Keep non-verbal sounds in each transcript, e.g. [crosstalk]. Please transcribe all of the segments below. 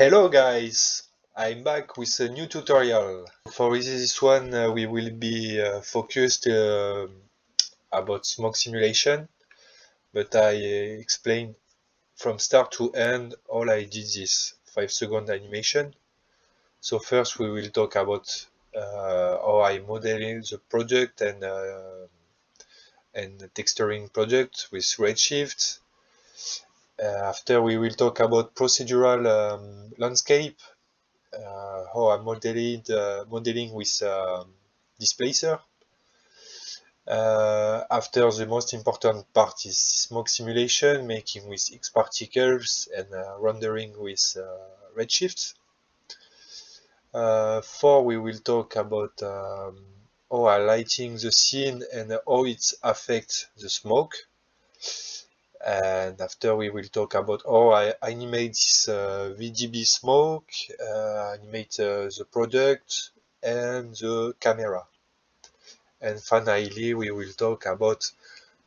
Hello guys, I'm back with a new tutorial. For this one uh, we will be uh, focused uh, about smoke simulation, but I uh, explain from start to end all I did this 5 second animation. So first we will talk about uh, how I modeling the project and uh, and texturing project with Redshift after we will talk about procedural um, landscape, uh, how I modeled uh, modeling with um, displacer. Uh, after the most important part is smoke simulation, making with X particles and uh, rendering with uh, Redshift. four, we will talk about um, how I lighting the scene and how it affects the smoke and after we will talk about how I animate this uh, VDB smoke, uh, animate uh, the product and the camera. And finally we will talk about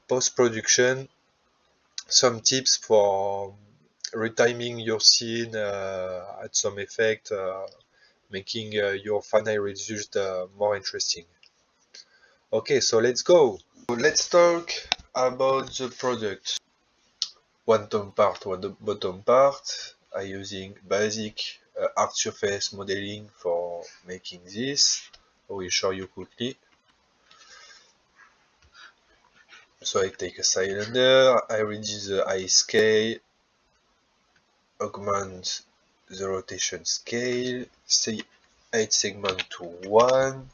post-production, some tips for retiming your scene uh, at some effect, uh, making uh, your final result more interesting. Okay, so let's go. Let's talk about the product one top part, one bottom part. I'm using basic uh, hard surface modeling for making this. I will show you quickly. So I take a cylinder, I reduce the eye scale, augment the rotation scale, stay 8 segment to 1,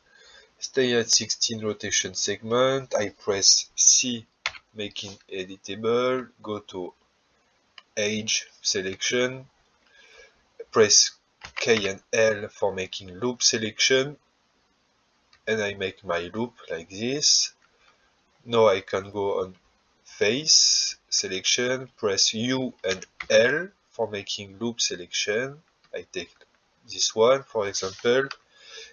stay at 16 rotation segment, I press C making editable, go to Edge selection, press K and L for making loop selection, and I make my loop like this. Now I can go on face selection, press U and L for making loop selection. I take this one for example,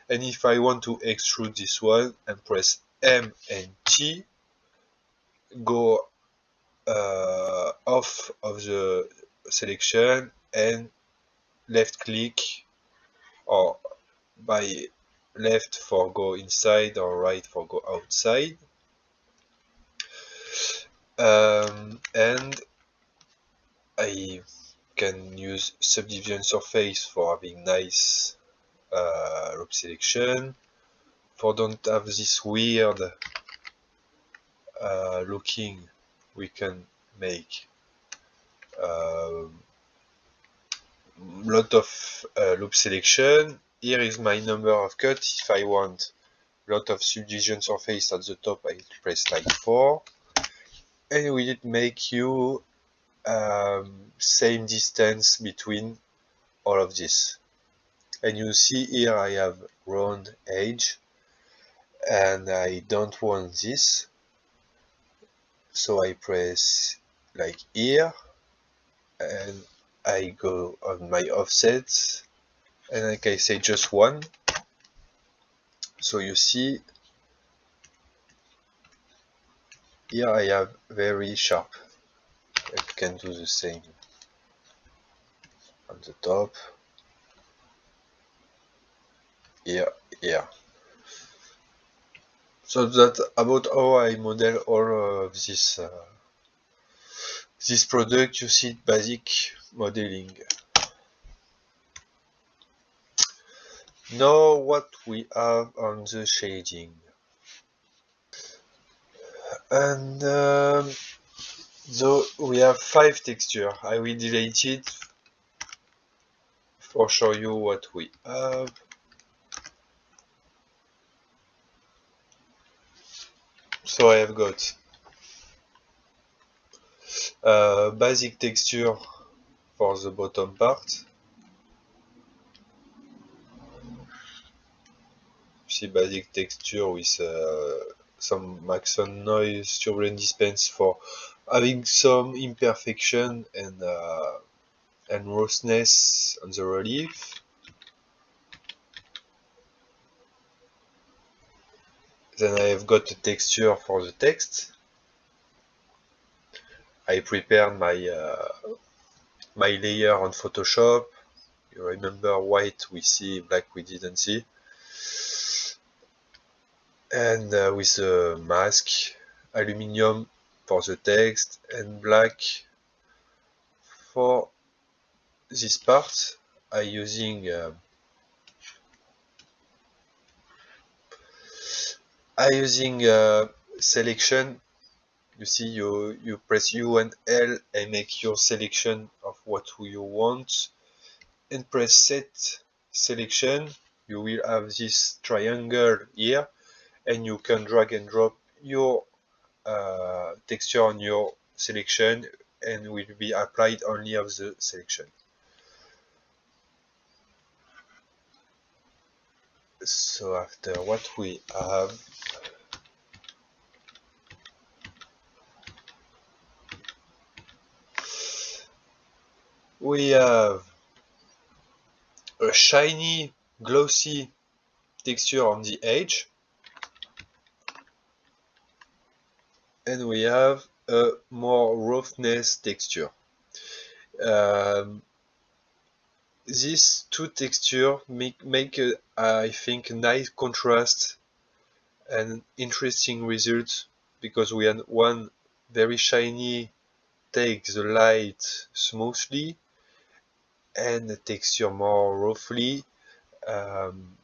and if I want to extrude this one and press M and T, go uh, off of the selection and left click or by left for go inside or right for go outside. Um, and I can use subdivision surface for having nice uh, loop selection. For don't have this weird uh, looking we can make a um, lot of uh, loop selection. Here is my number of cuts. If I want a lot of subdivision surface at the top, I press like 4. And will make you um, same distance between all of this. And you see here I have round edge and I don't want this so I press like here and I go on my offsets. And like I say just one. So you see here I have very sharp. I can do the same on the top. Here here so that about how I model all of this uh, this product you see basic modeling. Now what we have on the shading. And um, so we have five texture. I will delete it for show you what we have so I have got a basic texture for the bottom part. See basic texture with uh, some Maxon noise turbulent dispense for having some imperfection and uh, and roughness on the relief Then I have got the texture for the text. I prepared my uh, my layer on Photoshop You remember white we see, black we didn't see. And uh, with the mask, aluminium for the text and black for this part I using uh, I using uh, selection. You see you you press U and L and make your selection of what you want. And press set selection. You will have this triangle here. And you can drag and drop your uh, texture on your selection and will be applied only of the selection. So after what we have we have a shiny glossy texture on the edge and we have a more roughness texture. Um, these two textures make, make a, I think, nice contrast and interesting result because we have one very shiny takes the light smoothly and the texture more roughly um,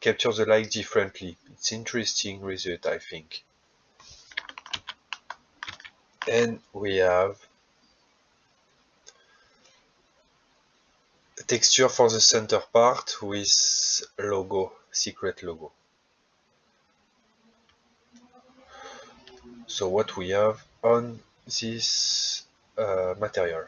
captures the light differently. It's interesting result I think and we have texture for the center part with logo, secret logo. So what we have on this uh, material.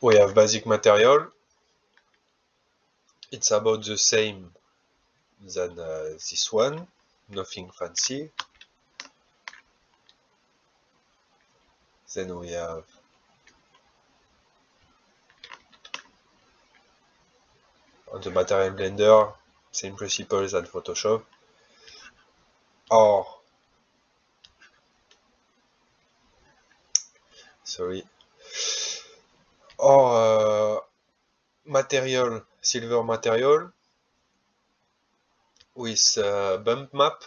we have basic material it's about the same than uh, this one. Nothing fancy. Then we have on the material blender same principles as Photoshop. Or sorry. Or uh, material, silver material with uh, bump map.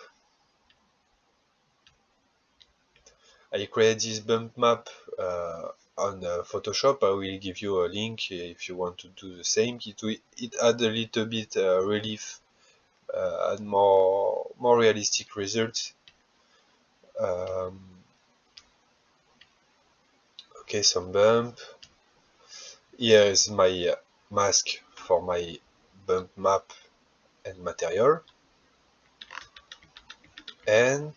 I create this bump map uh, on uh, Photoshop. I will give you a link if you want to do the same. It, will, it add a little bit uh, relief uh, and more more realistic results. Um, okay, some bump here is my mask for my bump map and material and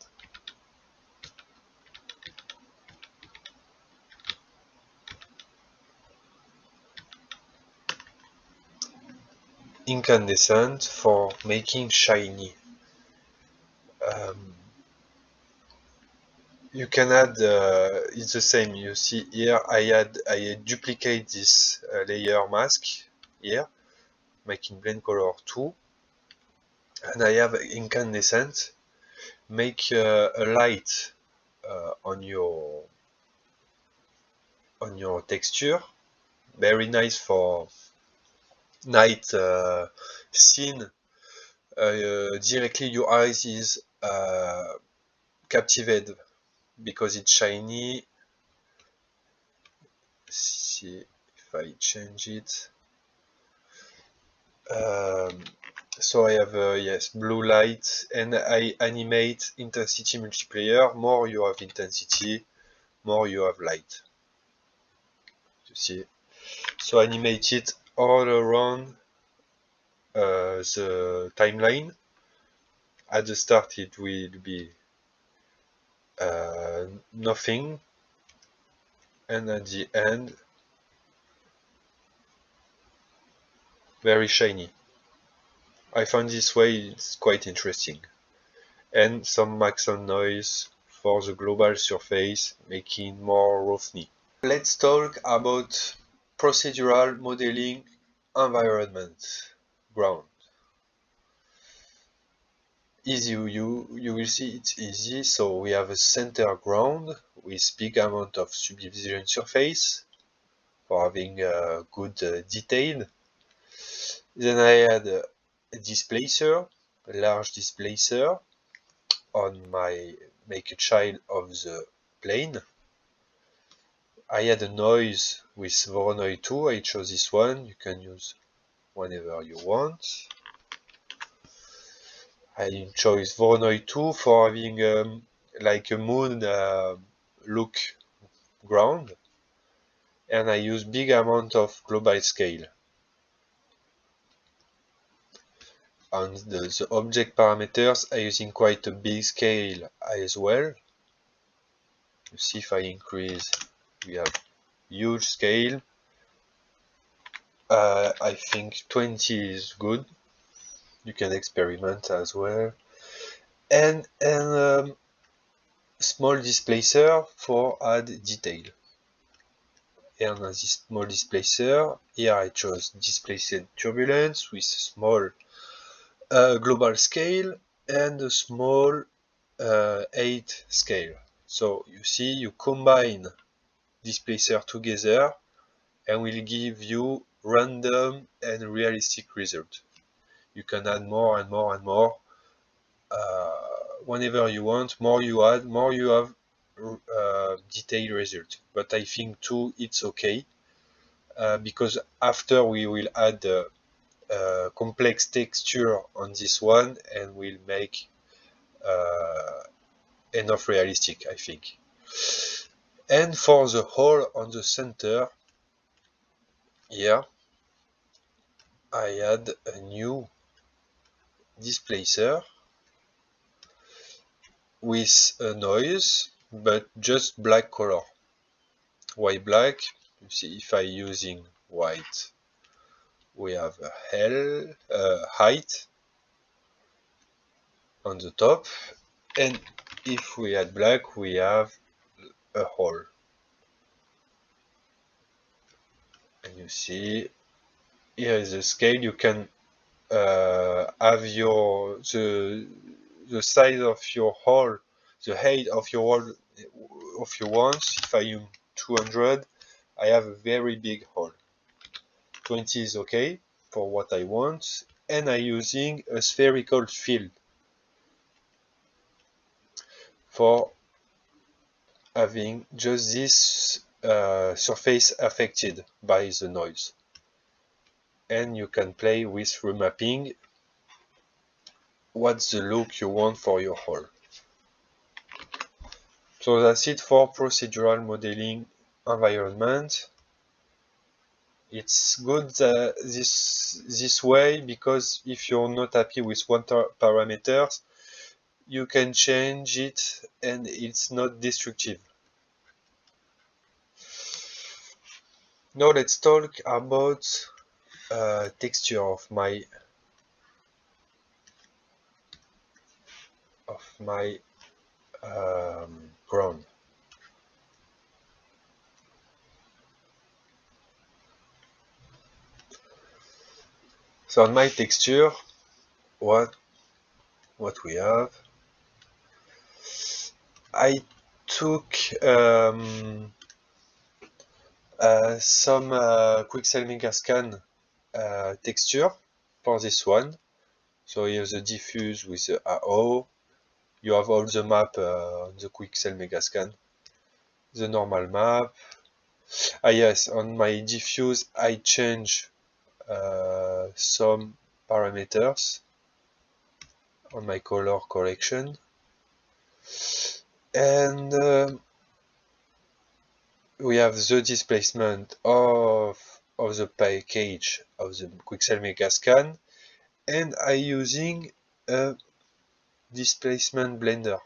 incandescent for making shiny. Um, you can add uh, it's the same. You see here I add I duplicate this uh, layer mask here making blend color 2 and I have incandescent make uh, a light uh, on your on your texture. Very nice for night uh, scene. Uh, directly your eyes is captivated because it's shiny. See if I change it. Um, so I have uh, yes blue light and I animate intensity multiplier more you have intensity more you have light. You see? So animate it all around uh, the timeline. At the start it will be uh, nothing. And at the end very shiny I find this way it's quite interesting. And some maxon noise for the global surface making more roughness. Let's talk about procedural modeling environment ground. Easy you you will see it's easy. So we have a center ground with big amount of subdivision surface for having a good uh, detail. Then I a, a displacer large displacer on my make a child of the plane. I add a noise with Voronoi 2 I chose this one. You can use whenever you want. I chose Voronoi 2 for having um, like a moon uh, look ground. And I use big amount of global scale. On the, the object parameters are using quite a big scale as well. You see if I increase we have huge scale. Uh, I think 20 is good you can experiment as well and and um, small displacer for add detail and this small displacer here I chose displaced turbulence with small uh, global scale and a small uh, 8 scale. So you see you combine displacer together and will give you random and realistic result. You can add more and more and more uh, whenever you want. More you add more you have uh, detailed result. But I think two it's okay uh, because after we will add a, complex texture on this one and will make uh, enough realistic I think. And for the hole on the center here I add a new displacer with a noise but just black color. Why black you see if I using white we have a hell uh, height on the top and if we add black we have a hole and you see here is the scale you can uh, have your the the size of your hole, the height of your hole of your ones. If I use 200, I have a very big hole. 20 is okay for what I want, and I'm using a spherical field for having just this uh, surface affected by the noise and you can play with remapping what's the look you want for your hole. So that's it for procedural modeling environment. It's good uh, this this way because if you're not happy with one parameters, you can change it and it's not destructive. Now let's talk about uh, texture of my of my um, ground. So on my texture, what what we have, I took um, uh, some uh, Quixel Megascan uh, texture for this one. So here's the diffuse with the AO. You have all the map uh, on the Quixel Megascan. The normal map. Ah yes, on my diffuse I change uh, some parameters on my color correction. And uh, we have the displacement of of the package of the Quixel Megascan and I using a displacement blender.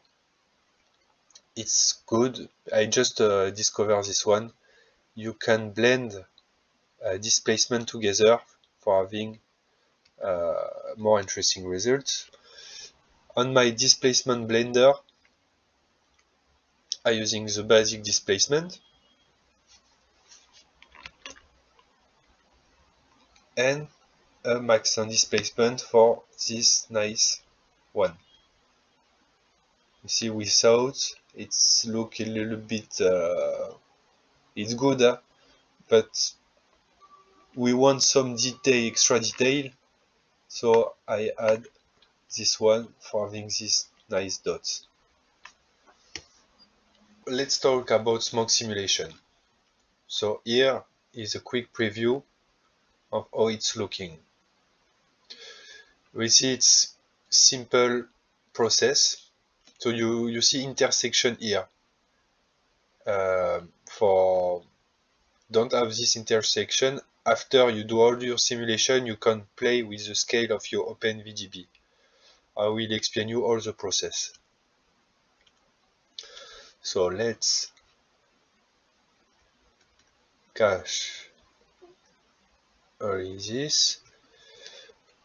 It's good. I just uh, discovered this one. You can blend uh, displacement together for having uh, more interesting results. On my displacement blender, I'm using the basic displacement and a maximum displacement for this nice one. you see without it's look a little bit uh, it's good but we want some detail extra detail. So I add this one for having these nice dots. Let's talk about smoke simulation. So here is a quick preview of how it's looking. We see it's simple process. So you, you see intersection here. Uh, for don't have this intersection, after you do all your simulation, you can play with the scale of your OpenVDB. I will explain you all the process. So let's cache all this.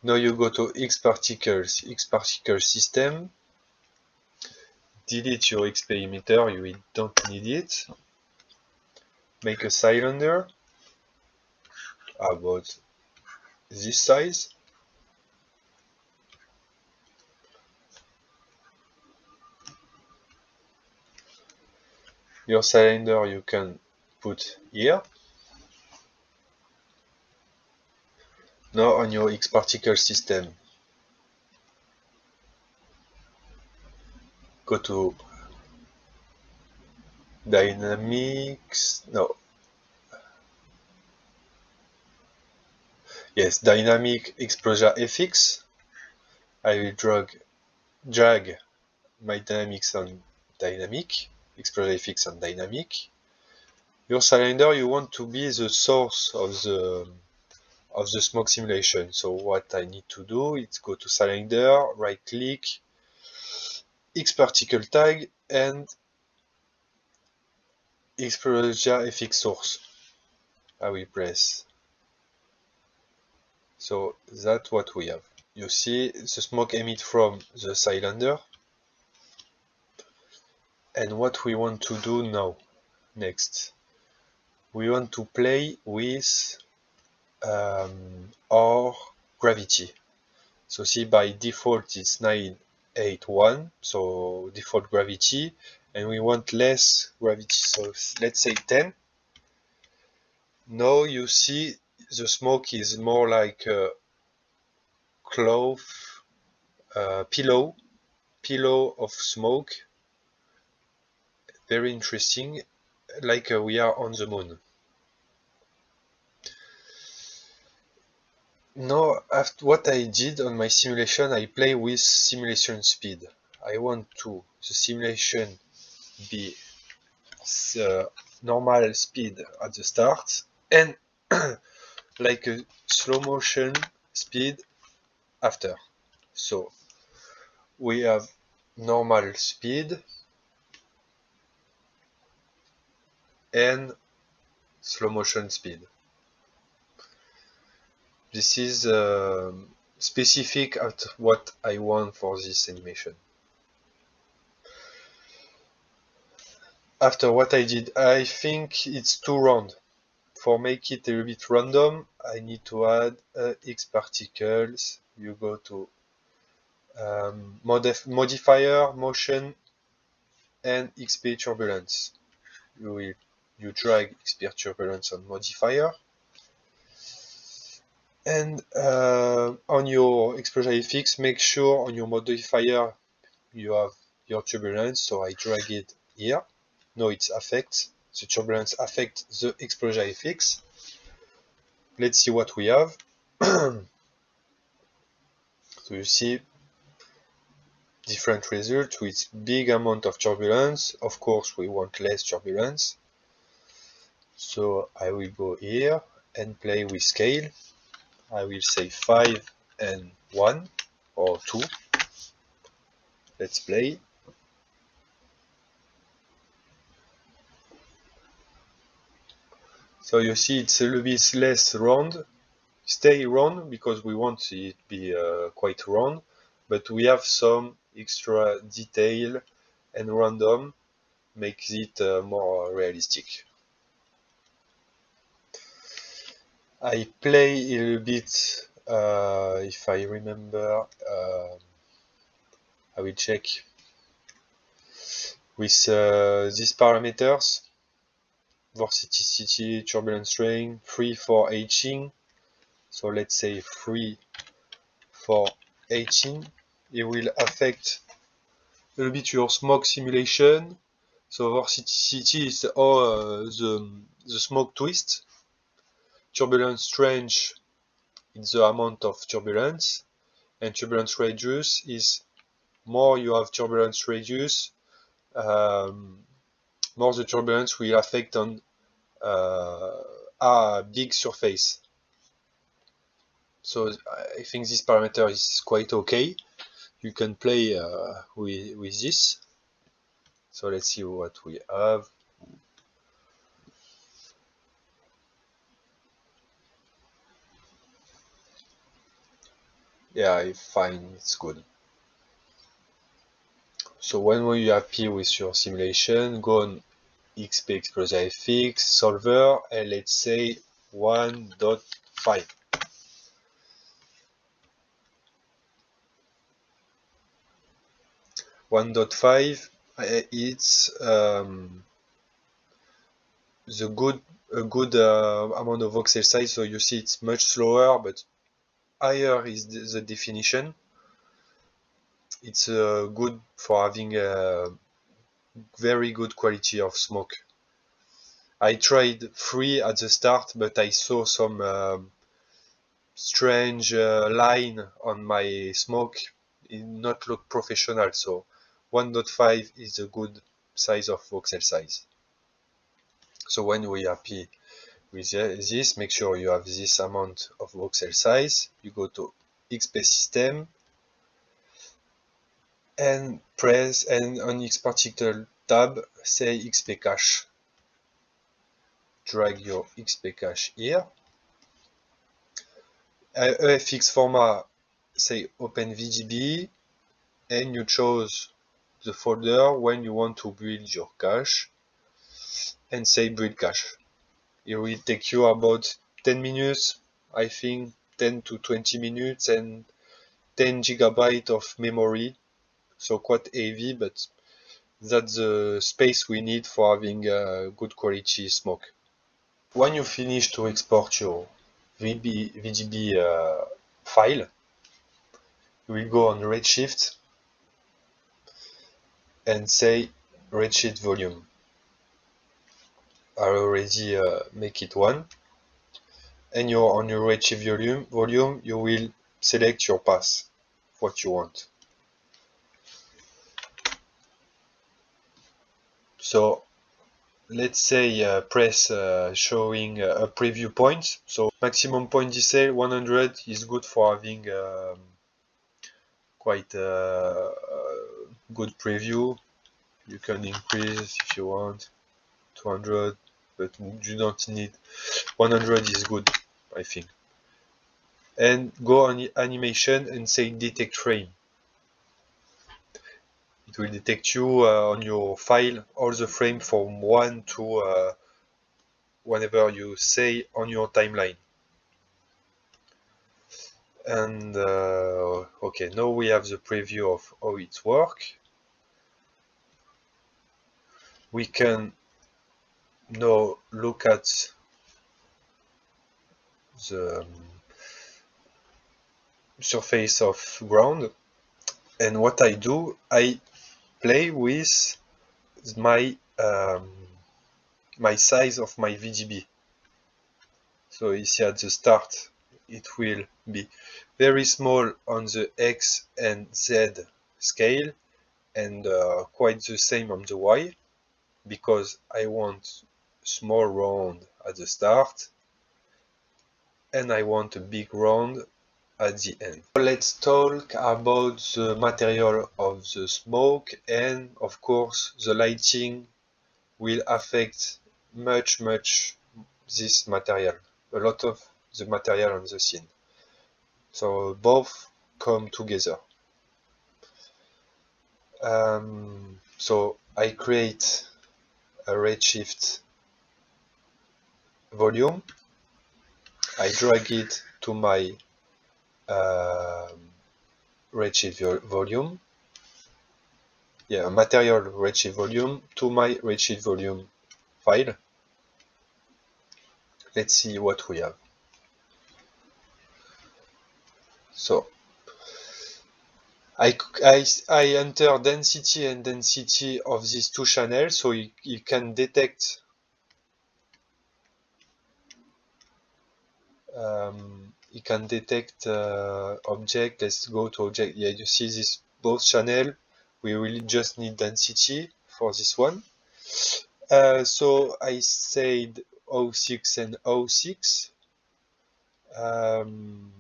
Now you go to X particles, X particle system, delete your XP emitter, you don't need it. Make a cylinder about this size. Your cylinder you can put here. Now on your X particle system, go to dynamics no yes dynamic Explosia FX I will drag drag my dynamics on dynamic Explosia FX on dynamic your cylinder you want to be the source of the of the smoke simulation so what I need to do is go to cylinder right click X particle tag and Explosia FX source. I will press. So that's what we have. You see the smoke emit from the cylinder. And what we want to do now, next, we want to play with um, our gravity. So see by default it's 981, so default gravity and we want less gravity so let's say 10 now you see the smoke is more like a cloth uh, pillow pillow of smoke very interesting like uh, we are on the moon Now, after what I did on my simulation, I play with simulation speed. I want to the simulation be the normal speed at the start and [clears throat] like a slow motion speed after. So we have normal speed and slow motion speed. This is uh, specific at what I want for this animation. After what I did, I think it's too round. For make it a little bit random, I need to add uh, X particles. You go to um, modif modifier, motion, and XP turbulence. You will you drag XP turbulence on modifier and uh, on your Explosia FX make sure on your modifier you have your turbulence so I drag it here No, it's affect the turbulence affect the Explosia FX let's see what we have. [clears throat] So you see different results with big amount of turbulence. Of course we want less turbulence. So I will go here and play with scale. I will say 5 and 1 or 2. Let's play. So you see it's a little bit less round. Stay round because we want it to be uh, quite round, but we have some extra detail and random makes it uh, more realistic. I play a little bit, uh, if I remember, uh, I will check. with uh, these parameters vorticity, turbulence strain, free for etching. So let's say free for etching. It will affect a little bit your smoke simulation. So vorticity is all uh, the, the smoke twist. Turbulence strange is the amount of turbulence. And turbulence radius is more you have turbulence radius, um, more the turbulence will affect on uh, a big surface. So I think this parameter is quite okay. You can play uh, with, with this. So let's see what we have. Yeah, I find it's good. So when you're happy with your simulation, go on XP FX solver and let's say 1.5. One dot five, uh, it's um, the good a good uh, amount of voxel size. So you see it's much slower, but higher is the, definition it's uh, good for having a very good quality of smoke. I tried free at the start, but I saw some um, strange uh, line on my smoke. It not look professional, so 1.5 is a good size of voxel size. So when we are happy with this, make sure you have this amount of voxel size. You go to XP system, and press and on each particular tab say XP cache. Drag your XP cache here. EFX format say open VDB and you choose the folder when you want to build your cache and say build cache. It will take you about 10 minutes, I think 10 to 20 minutes and 10 gigabyte of memory so quite heavy, but that's the space we need for having a good quality smoke. When you finish to export your VB, VDB uh, file, you will go on Redshift and say Redshift volume. I already uh, make it one. And you're on your Redshift volume, volume, you will select your path, what you want. So let's say uh, press uh, showing uh, a preview point. So maximum point detail 100 is good for having um, quite a, a, good preview. You can increase if you want 200, but you don't need 100 is good, I think. And go on animation and say detect frame it will detect you uh, on your file all the frame from 1 to uh, whenever you say on your timeline. And uh, okay, now we have the preview of how it works. We can now look at the um, surface of ground and what I do, I play with my um, my size of my VDB. So you see at the start it will be very small on the X and Z scale and uh, quite the same on the Y because I want small round at the start and I want a big round at the end. Let's talk about the material of the smoke and of course the lighting will affect much much this material, a lot of the material on the scene. So both come together. Um, so I create a redshift volume, I drag it to my redshift volume yeah, a material redshift volume to my redshift volume file. Let's see what we have. So I, I, I enter density and density of these two channels so you, you can detect um, you can detect uh, object. Let's go to object. Yeah you see this both channel. We really just need density for this one. Uh, so I said 06 and 06 um,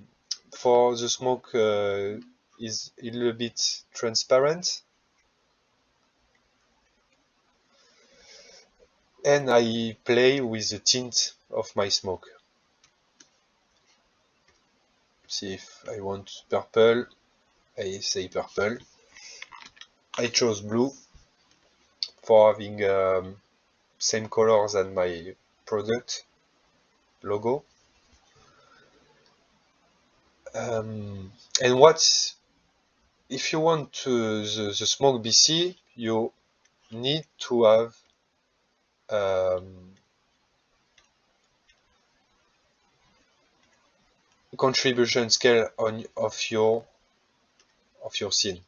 for the smoke uh, is a little bit transparent. And I play with the tint of my smoke see if I want purple. I say purple. I chose blue for having um, same colors than my product logo. Um, and what if you want to, the, the smoke BC you need to have um, contribution scale on of your of your scene.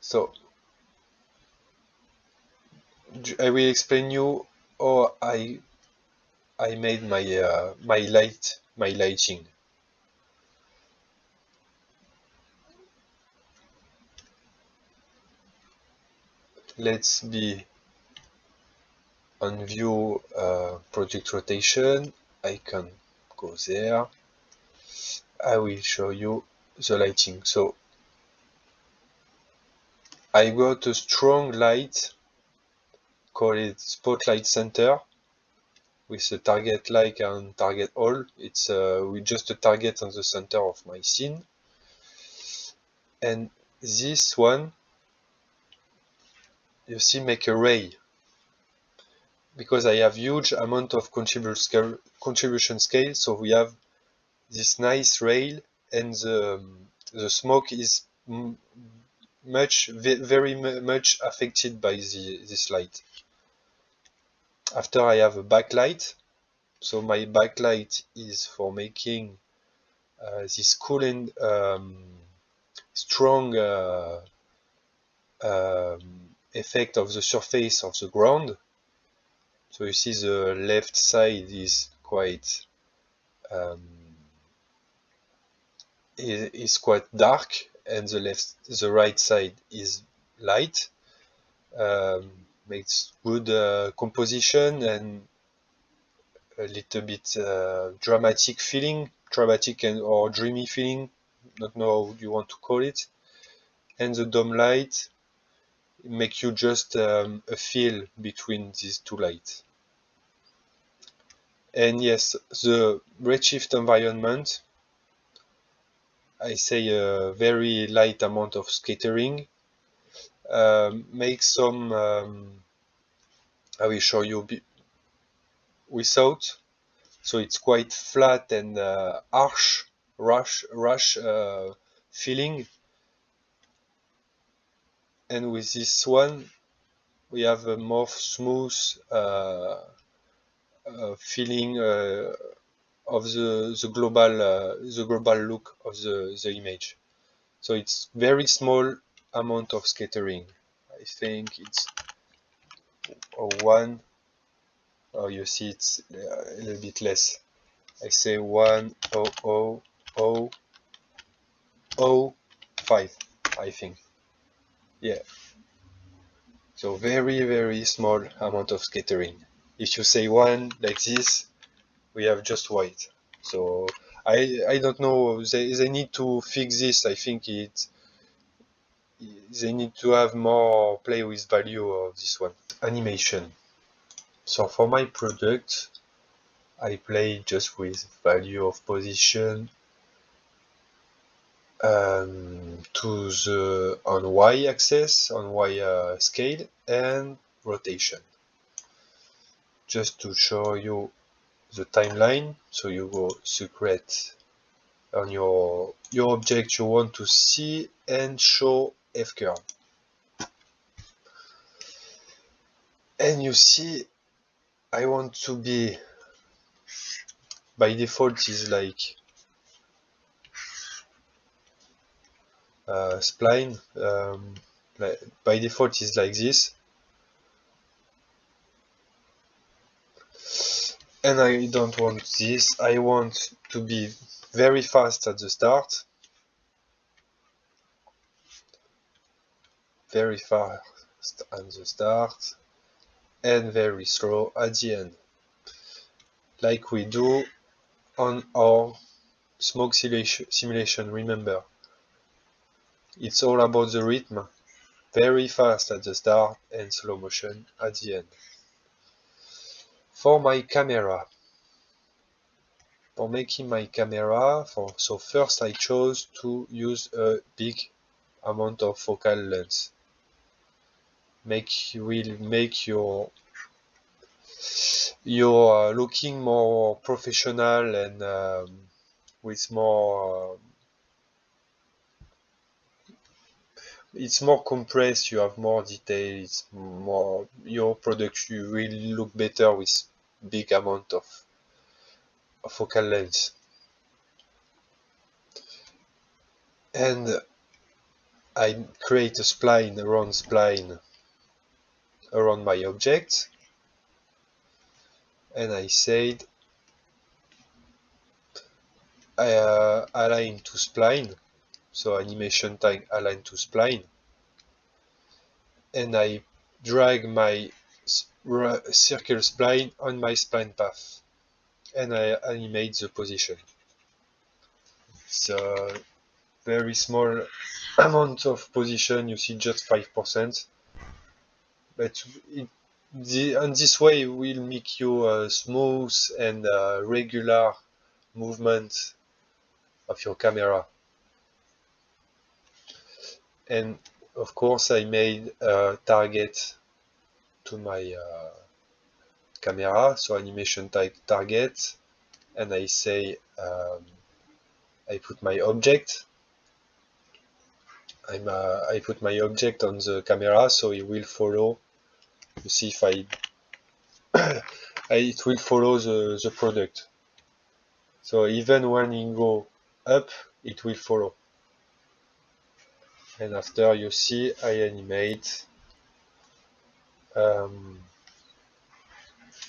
So I will explain you how I I made my uh, my light my lighting. Let's be on view uh, project rotation. I can go there. I will show you the lighting. So I got a strong light, call it spotlight center, with a target like and target all. It's uh, with just a target on the center of my scene. And this one, you see, make a ray because I have huge amount of contribution scale, so we have this nice rail and the, the smoke is much, very much affected by the, this light. After I have a backlight, so my backlight is for making uh, this cool and um, strong uh, um, effect of the surface of the ground so you see the left side is quite um, is, is quite dark and the left the right side is light um, makes good uh, composition and a little bit uh, dramatic feeling dramatic and or dreamy feeling not know how you want to call it. And the dome light make you just um, a feel between these two lights. And yes, the redshift environment, I say a very light amount of scattering, um, make some, um, I will show you without, so it's quite flat and uh, harsh, rush, rush uh, feeling and with this one we have a more smooth uh, uh, feeling uh, of the the global uh, the global look of the the image. So it's very small amount of scattering. I think it's one oh you see it's a little bit less. I say one oh oh oh oh five I think yeah. So very, very small amount of scattering. If you say one like this, we have just white. So I I don't know. They they need to fix this. I think it they need to have more play with value of this one. Animation. So for my product, I play just with value of position, um, to the on y-axis, on y uh, scale, and rotation. Just to show you the timeline, so you go secret on your your object you want to see and show f curve and you see I want to be by default is like spline um, by default is like this. And I don't want this. I want to be very fast at the start. Very fast at the start. And very slow at the end. Like we do on our smoke simulation remember it's all about the rhythm. Very fast at the start and slow motion at the end. For my camera. For making my camera for so first I chose to use a big amount of focal length. Make will make your you're looking more professional and um, with more uh, it's more compressed you have more details more your product you will look better with big amount of, focal length. And I create a spline around spline around my object. And I said I uh, align to spline so animation tag align to spline. And I drag my circle spline on my spline path. And I animate the position. It's a very small [clears throat] amount of position you see just 5% but it, the, and this way will make you a smooth and regular movement of your camera and of course I made a target to my uh, camera so animation type target. And I say um, I put my object. I'm, uh, I put my object on the camera so it will follow you see if [coughs] I, it will follow the, the product. So even when you go up it will follow and after you see I animate um,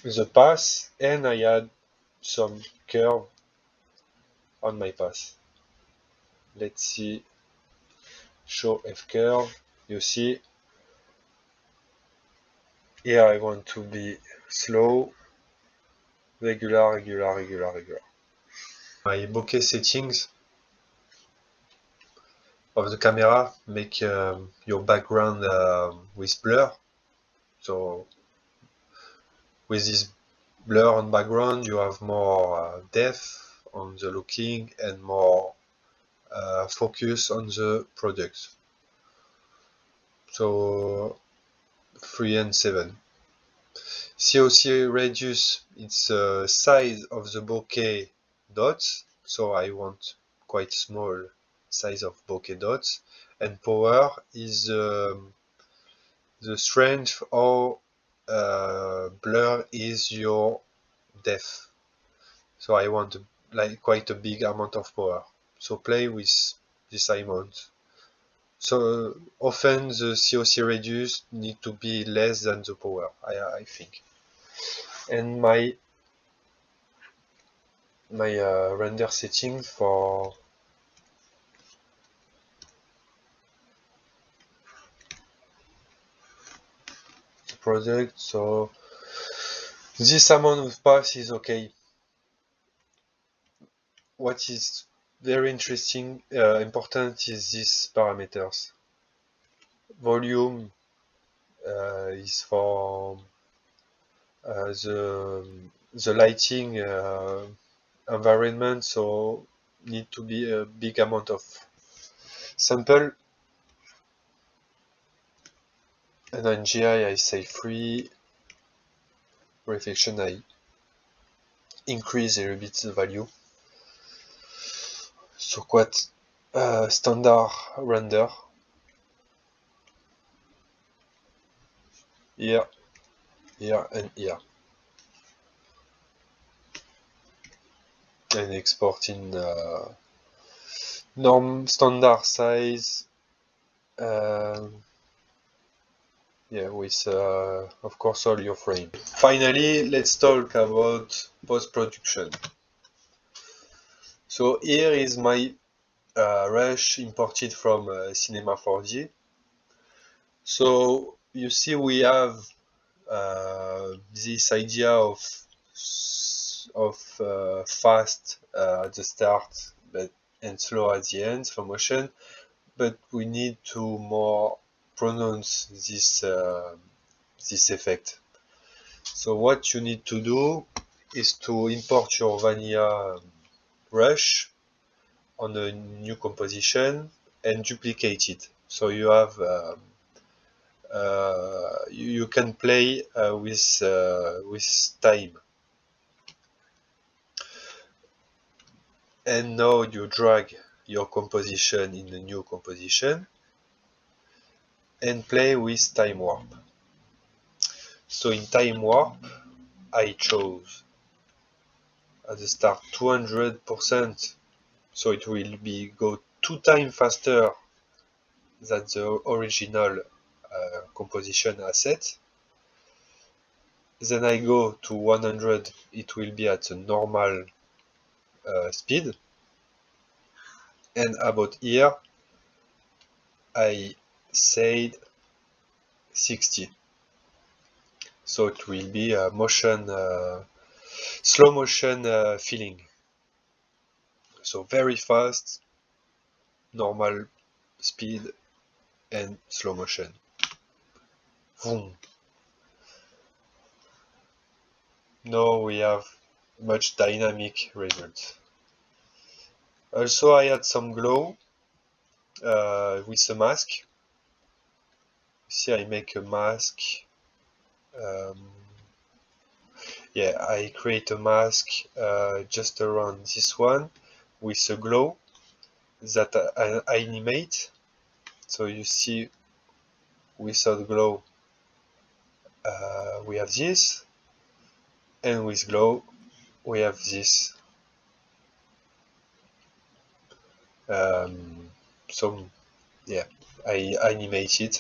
the path and I add some curve on my path let's see. Show f curve you see here I want to be slow, regular, regular, regular, regular. My bokeh settings of the camera make um, your background uh, with blur. So with this blur on background you have more uh, depth on the looking and more uh, focus on the product. So 3 and 7. COC reduce its uh, size of the bokeh dots, so I want quite small size of bokeh dots, and power is um, the strength or uh, blur is your depth. So I want like quite a big amount of power. So play with this amount. So often the COC reduce need to be less than the power, I, I think. And my my uh, render setting for the product, so this amount of path is okay. What is very interesting, uh, important is these parameters. Volume uh, is for uh, the the lighting uh, environment, so need to be a big amount of sample. And on GI I say free. Reflection I increase a little bit the value So quite uh, standard render? Here, here and here. And export in uh, norm standard size. Um, yeah, with uh, of course all your frame. Finally, let's talk about post-production. So here is my uh, Rush imported from uh, Cinema 4D. So you see we have uh, this idea of of uh, fast uh, at the start but and slow at the end for motion but we need to more pronounce this uh, this effect. So what you need to do is to import your vanilla brush on a new composition and duplicate it. So you have uh, you, you, can play uh, with uh, with time. And now you drag your composition in the new composition and play with time warp. So in time warp, I chose at the start 200%, so it will be go two times faster than the original uh, composition asset. Then I go to 100, it will be at the normal uh, speed and about here I said 60 so it will be a motion uh, slow motion uh, feeling so very fast normal speed and slow motion Boom. now we have much dynamic results also I had some glow uh, with a mask. See I make a mask. Um, yeah, I create a mask uh, just around this one with a glow that I, I animate. So you see without glow uh, we have this and with glow we have this um, so yeah I animated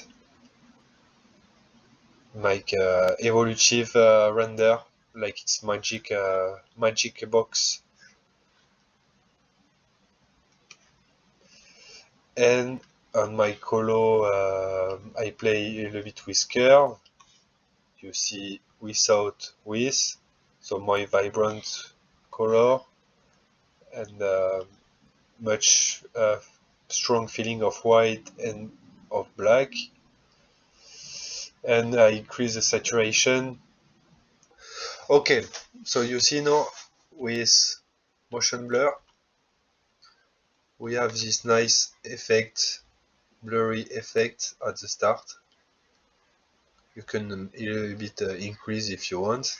make uh, evolutive uh, render like it's magic uh, magic box. And on my color uh, I play a little bit with curve. You see without with so more vibrant color. And uh, much uh, strong feeling of white and of black and I increase the saturation okay so you see now with motion blur we have this nice effect blurry effect at the start you can a little bit uh, increase if you want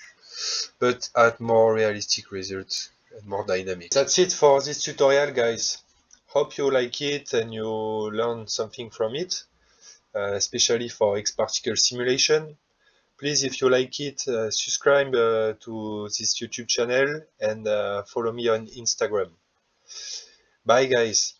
but at more realistic results and more dynamic. That's it for this tutorial guys. Hope you like it and you learn something from it, uh, especially for X particle simulation. Please, if you like it, uh, subscribe uh, to this YouTube channel and uh, follow me on Instagram. Bye guys.